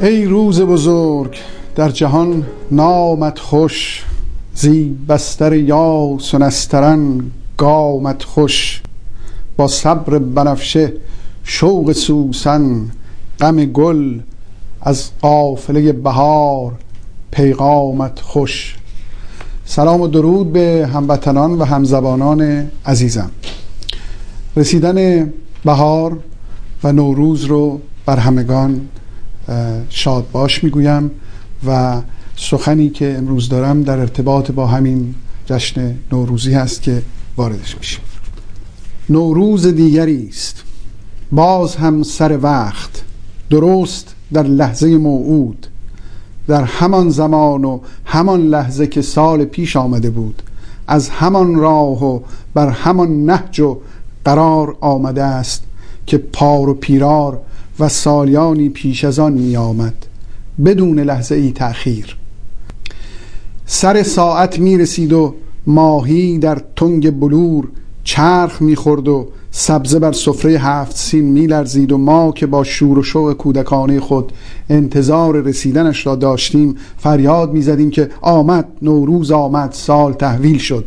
ای روز بزرگ در جهان نامت خوش زی بستر یاس و نسترن گامت خوش. با صبر بنفشه شوق سوسن غم گل از قافله بهار پیغامت خوش. سلام و درود به هموطنان و همزبانان عزیزم. رسیدن بهار و نوروز رو بر همگان شاد باش می‌گویم و سخنی که امروز دارم در ارتباط با همین جشن نوروزی هست که واردش میشیم. نوروز دیگری است. باز هم سر وقت. درست در لحظه موعود. در همان زمان و همان لحظه که سال پیش آمده بود. از همان راه و بر همان نهج و قرار آمده است که پار و پیرار و سالیانی پیش از آن می آمد بدون لحظه ای تأخیر. سر ساعت می رسید و ماهی در تنگ بلور چرخ می خورد و سبزه بر سفره هفت سین می لرزید و ما که با شور و شوق کودکانه خود انتظار رسیدنش را داشتیم فریاد می زدیم که آمد نوروز آمد سال تحویل شد.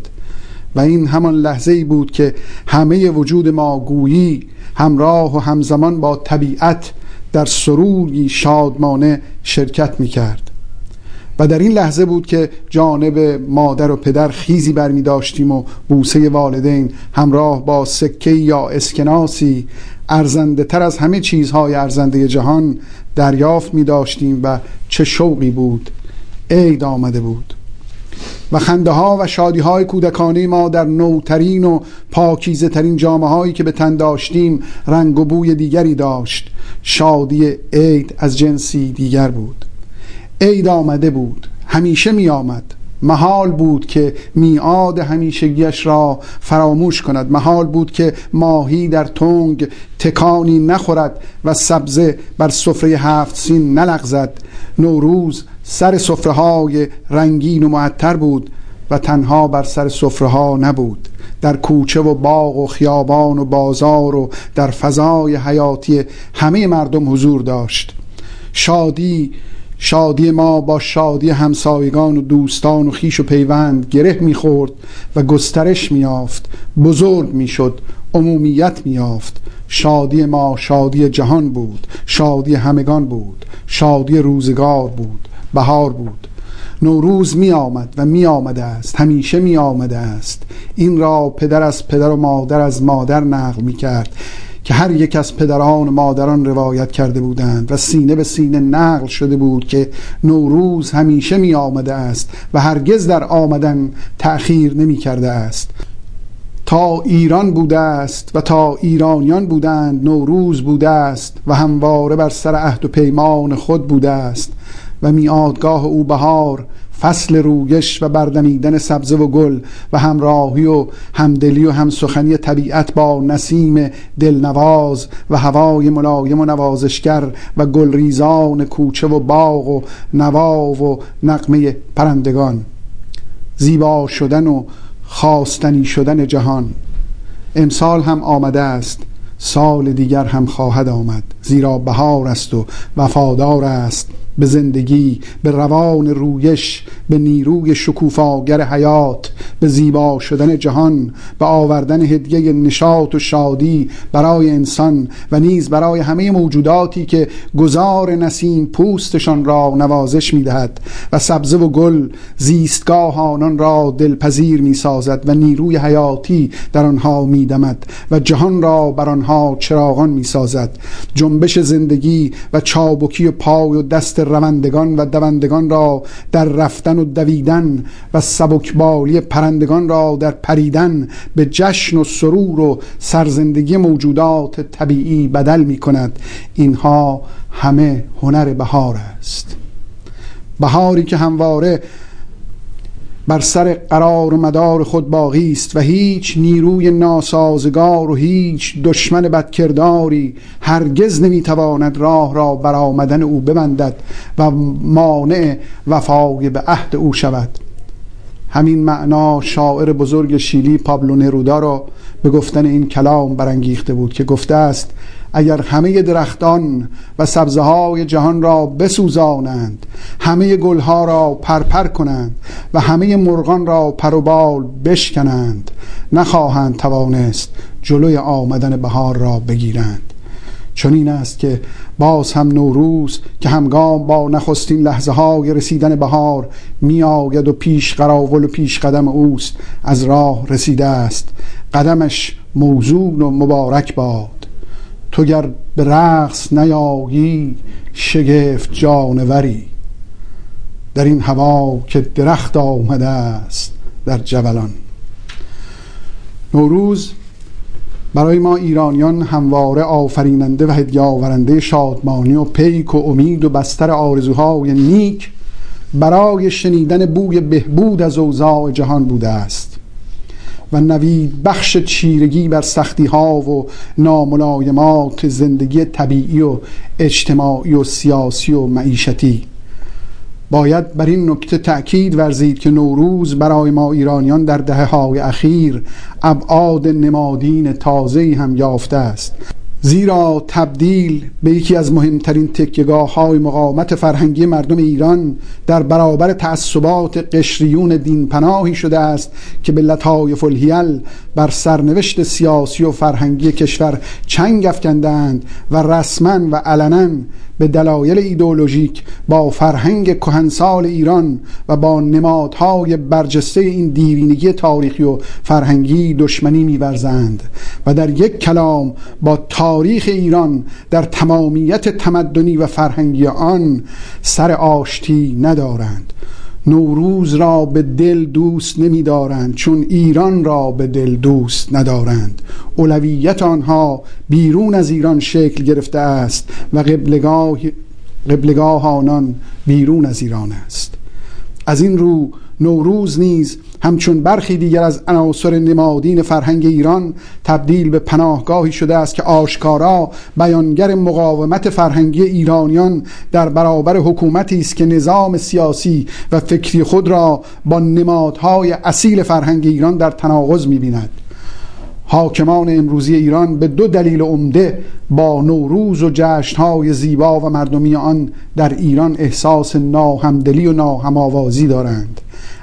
و این همان لحظه ای بود که همه وجود ما گویی همراه و همزمان با طبیعت در سروری شادمانه شرکت می کرد و در این لحظه بود که جانب مادر و پدر خیزی برمی داشتیم و بوسه والدین همراه با سکه یا اسکناسی ارزنده تر از همه چیزهای ارزنده جهان دریافت می داشتیم و چه شوقی بود؟ عید آمده بود. و خنده ها و شادی های کودکانه ما در نوترین و پاکیزه ترین جامعه هایی که به تن داشتیم رنگ و بوی دیگری داشت. شادی عید از جنسی دیگر بود. عید آمده بود. همیشه می آمد محال بود که میعاد همیشگیش را فراموش کند. محال بود که ماهی در تنگ تکانی نخورد و سبزه بر سفره هفت سین نلغزد. نوروز سر سفره های رنگین و معطر بود و تنها بر سر سفره ها نبود. در کوچه و باغ و خیابان و بازار و در فضای حیاتی همه مردم حضور داشت. شادی شادی ما با شادی همسایگان و دوستان و خیش و پیوند گره می‌خورد و گسترش میافت بزرگ می‌شد عمومیت میافت شادی ما شادی جهان بود شادی همگان بود شادی روزگار بود. بهار بود. نوروز می آمد و می آمده است. همیشه می آمده است. این را پدر از پدر و مادر از مادر نقل می کرد که هر یک از پدران و مادران روایت کرده بودند و سینه به سینه نقل شده بود که نوروز همیشه می آمده است و هرگز در آمدن تأخیر نمی کرده است. تا ایران بوده است و تا ایرانیان بودند نوروز بوده است و همواره بر سر عهد و پیمان خود بوده است. و میادگاه او بهار فصل رویش و بردمیدن سبزه و گل و همراهی و همدلی و همسخنی طبیعت با نسیم دلنواز و هوای ملایم و نوازشگر و گلریزان کوچه و باغ و نوا و نقمه پرندگان. زیبا شدن و خواستنی شدن جهان. امسال هم آمده است. سال دیگر هم خواهد آمد. زیرا بهار است و وفادار است. به زندگی به روان رویش به نیروی شکوفاگر حیات به زیبا شدن جهان به آوردن هدیه نشاط و شادی برای انسان و نیز برای همه موجوداتی که گذار نسیم پوستشان را نوازش می‌دهد و سبزه و گل زیستگاه آنان را دلپذیر می سازد و نیروی حیاتی در آنها میدمد و جهان را بر آنها چراغان می سازد جنبش زندگی و چابکی پای و دست روندگان و دوندگان را در رفتن و دویدن و سبکبالی پرندگان را در پریدن به جشن و سرور و سرزندگی موجودات طبیعی بدل می کند. اینها همه هنر بهار است. بهاری که همواره بر سر قرار و مدار خود باقی است و هیچ نیروی ناسازگار و هیچ دشمن بدکرداری هرگز نمی‌تواند راه را بر آمدن او ببندد و مانع وفای به عهد او شود. همین معنا شاعر بزرگ شیلی پابلو نرودا را به گفتن این کلام برانگیخته بود که گفته است اگر همه درختان و سبزه های جهان را بسوزانند همه گلها را پرپر کنند و همه مرغان را پر و بال بشکنند نخواهند توانست جلوی آمدن بهار را بگیرند. چون این است که باز هم نوروز که همگام با نخستین لحظه های رسیدن بهار می آید و پیش قراول و پیش قدم اوست از راه رسیده است. قدمش موزون و مبارک باد. تو گر به رقص نیایی شگفت جانوری. در این هوا که درخت آمده است در جبلان نوروز برای ما ایرانیان همواره آفریننده و هدیه آورنده شادمانی و پیک و امید و بستر آرزوهای نیک برای شنیدن بوی بهبود از اوضاع جهان بوده است. و نوید بخش چیرگی بر سختی ها و ناملایمات زندگی طبیعی و اجتماعی و سیاسی و معیشتی. باید بر این نکته تأکید ورزید که نوروز برای ما ایرانیان در دهه های اخیر ابعاد نمادین تازه هم یافته است. زیرا تبدیل به یکی از مهمترین تکیگاه های مقاومت فرهنگی مردم ایران در برابر تعصبات قشریون دین پناهی شده است که به لطایف الهیل بر سرنوشت سیاسی و فرهنگی کشور چنگ افکندند و رسما و علنا به دلایل ایدولوژیک با فرهنگ کهنسال ایران و با نمادهای برجسته این دیرینگی تاریخی و فرهنگی دشمنی میورزند و در یک کلام با تاریخ ایران در تمامیت تمدنی و فرهنگی آن سر آشتی ندارند. نوروز را به دل دوست نمیدارند چون ایران را به دل دوست ندارند. اولویت آنها بیرون از ایران شکل گرفته است و قبلگاه, قبلگاه آنان بیرون از ایران است. از این رو نوروز نیز همچون برخی دیگر از عناصر نمادین فرهنگ ایران تبدیل به پناهگاهی شده است که آشکارا بیانگر مقاومت فرهنگی ایرانیان در برابر حکومتی است که نظام سیاسی و فکری خود را با نمادهای اصیل فرهنگ ایران در تناقض می‌بیند. حاکمان امروزی ایران به دو دلیل عمده با نوروز و جشنهای زیبا و مردمی آن در ایران احساس ناهمدلی و ناهمآوازی دارند.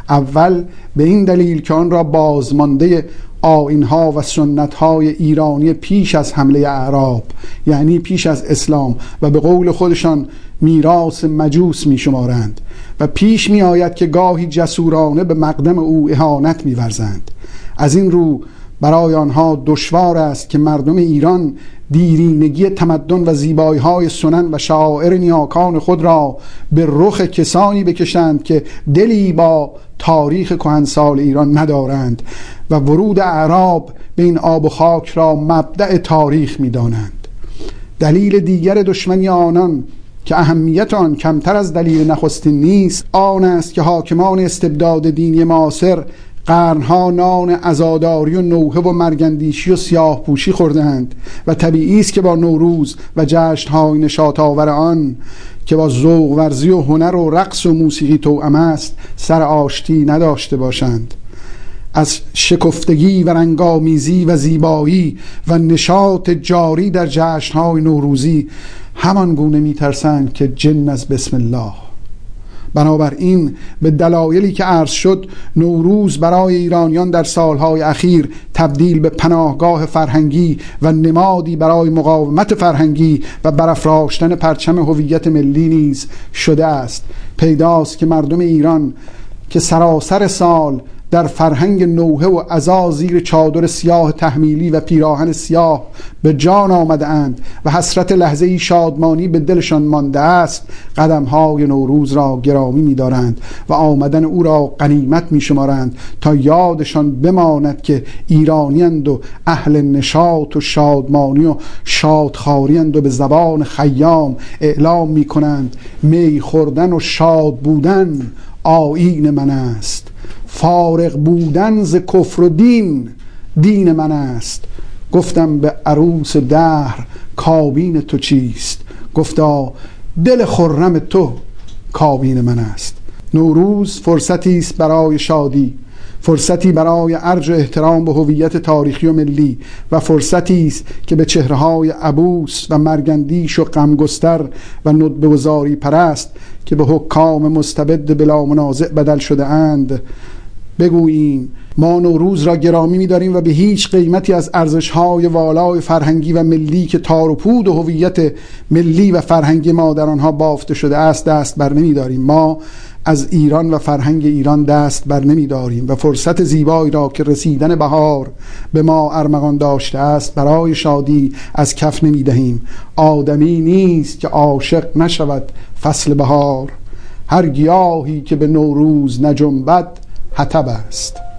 اول به این دلیل که آن را بازمانده آینها و سنتهای ایرانی پیش از حمله اعراب یعنی پیش از اسلام و به قول خودشان میراث مجوس می شمارند و پیش می آید که گاهی جسورانه به مقدم او اهانت می ورزند. از این رو برای آنها دشوار است که مردم ایران دیرینگی تمدن و زیبایی های سنن و شاعر نیاکان خود را به رخ کسانی بکشند که دلی با تاریخ کهنسال ایران ندارند و ورود اعراب به این آب و خاک را مبدع تاریخ می دانند. دلیل دیگر دشمنی آنان که اهمیت آن کمتر از دلیل نخستین نیست آن است که حاکمان استبداد دینی معاصر قرنها نان ازاداری و نوحه و مرگندیشی و سیاه پوشی و طبیعی است که با نوروز و جشنهای نشاط آور آن که با ذوق ورزی و هنر و رقص و موسیقی توأم است سر آشتی نداشته باشند. از شکفتگی و رنگامیزی و زیبایی و نشاط جاری در جشنهای نوروزی همان گونه میترسند که جن از بسم الله بنابراین به دلایلی که عرض شد نوروز برای ایرانیان در سالهای اخیر تبدیل به پناهگاه فرهنگی و نمادی برای مقاومت فرهنگی و برافراشتن پرچم هویت ملی نیز شده است. پیداست که مردم ایران که سراسر سال در فرهنگ نوحه و عزا زیر چادر سیاه تحمیلی و پیراهن سیاه به جان آمده اند و حسرت لحظه شادمانی به دلشان مانده است. قدم های نوروز را گرامی می دارند و آمدن او را قنیمت می شمارند تا یادشان بماند که ایرانیند و اهل نشاط و شادمانی و شادخاریند و به زبان خیام اعلام می کنند می خوردن و شاد بودن آیین من است. فارغ بودن ز کفر و دین دین من است. گفتم به عروس دهر کابین تو چیست؟ گفتا دل خرم تو کابین من است. نوروز فرصتی است برای شادی فرصتی برای ارج احترام به هویت تاریخی و ملی و فرصتی است که به چهره های عبوس و مرگندیش و غمگستر و ندب و پرست که به حکام مستبد بلا منازع بدل شده اند بگوییم ما نوروز را گرامی می‌داریم و به هیچ قیمتی از ارزش‌های والای فرهنگی و ملی که تار و پود و هویت ملی و فرهنگی ما در آنها بافته شده است دست بر نمی‌داریم. ما از ایران و فرهنگ ایران دست بر نمی‌داریم و فرصت زیبایی را که رسیدن بهار به ما ارمغان داشته است برای شادی از کف نمی‌دهیم. آدمی نیست که عاشق نشود فصل بهار. هر گیاهی که به نوروز نجنبد حتب است.